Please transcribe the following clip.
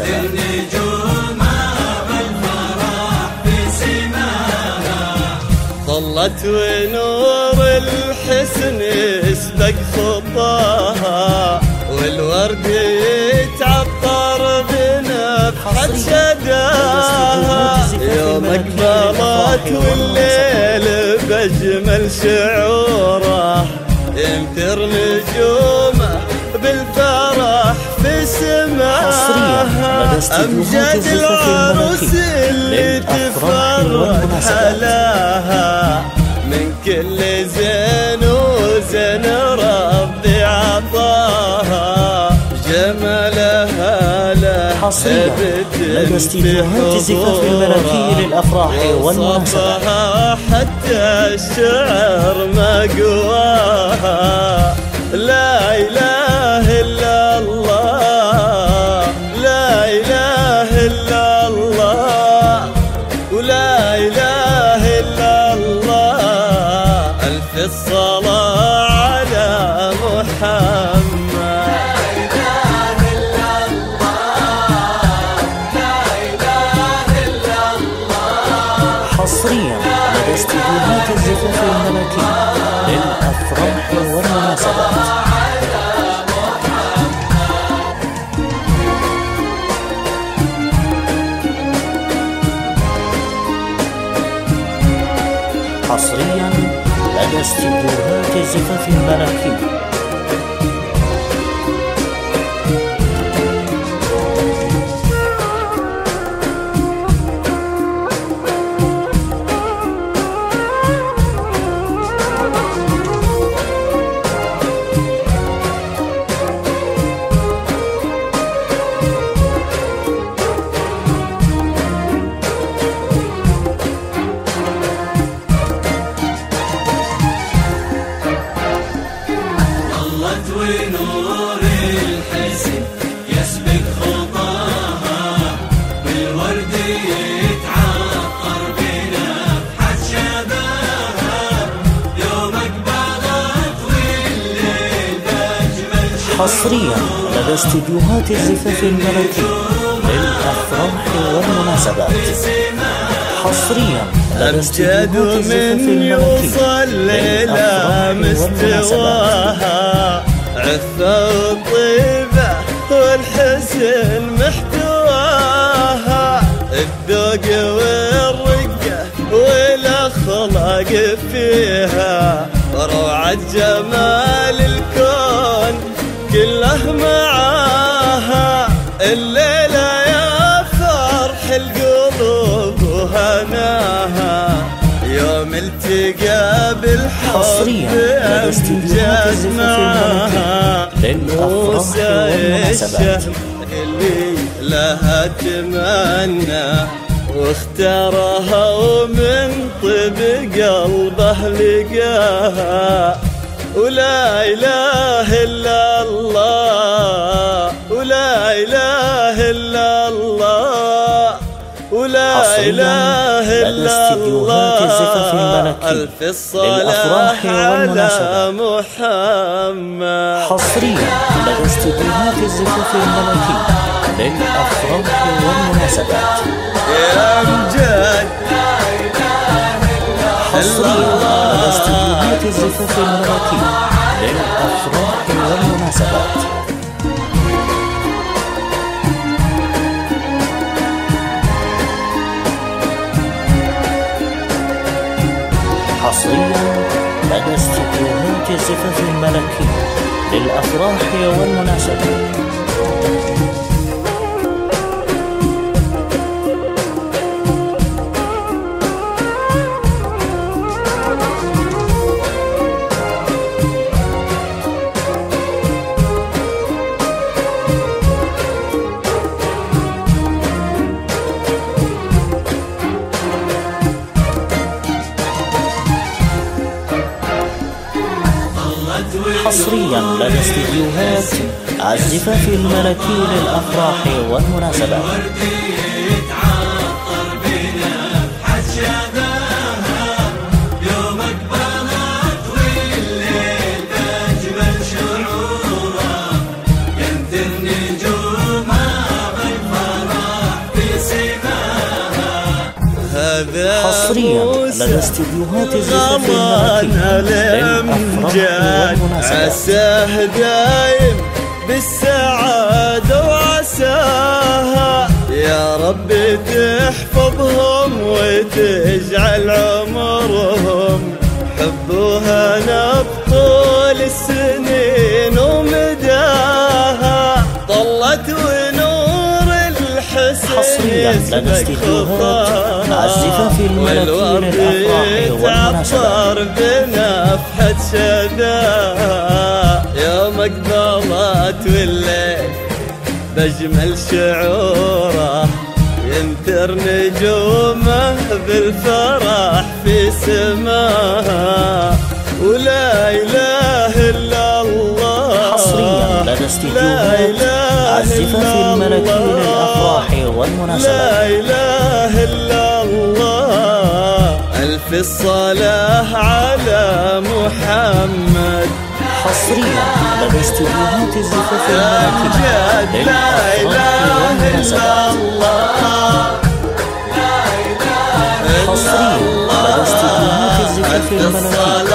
والسلام ظلت ونور الحسن اسبق خطاها والورد يتعطر بنفحة شداها. يومك اقبلت والليل بجمل شعوره يمتر نجوم سماها أمجاد العروس اللي تفرح حلاها. من كل زين وزين ربي عطاها. جمالها لا حصريا لدى استديوهات زفاف الملكي للأفراح والمناسبات. حتى الشعر ما قواها. لا إله إلا الله. الصلاة على محمد. حصريا لدى استديوهات الزفاف الملكي للأفراح والمناسبات. حصريا لدى استديوهات الزفاف الملكي ظلت حصريا لدى استديوهات الزفاف الملكي للأفراح والمناسبات. حصريا لدى أمجد استديوهات الزفاف من الملكي يوصل والمناسبات. مستواها عفة وطيبة والحسن محتواها. الذوق والرقة والأخلاق فيها. روعة جمال الكون كله معاها الليلة يا فرح القلوب وهناها. يوم التقى بالحب الزفاف معاها. موسى الشهم اللي لها تمنى واختارها ومن طب قلبه لقاها. ولا إله إلا الله ولا إله إلا الله ولا إله إلا الله. ألف الصلاة على. محمد. حصريا لدى استديوهات الزفاف الملكي للأفراح والمناسبات يا أمجد حصريا الزفاف الملكي للأفراح والمناسبات حصريا لدى استديوهات الزفاف الملكي للأفراح والمناسبات. حصريا لدى استديوهات الزفاف الملكي للأفراح والمناسبات. حصريا لدى استديوهات الزفاف الملكي والمناسبات عساه دايم بالسعادة وعساها. يا رب تحفظهم وتجعل عمرهم حبوها نبطول السنين ومداها. طلت ونور الحسن يسبق خطاها. الزفاف الملكي والورد للأفراح والمناسبات. تعطر بنفحة شذاها يوم اقبلت والليل بجمل شعوره. ينثر نجومه بالفرح في سماها ولا إله إلا الله. حصرياً لدى لا استديوهات إله الزفاف إلا الملكي الله. للأفراح والمناسبات الله ألف الصلاة على محمد. حصريا لدى استديوهات الزفاف الملكي أمجد لا إله إلا والمناسبات الله حصريا لدى استديوهات الزفاف الملكي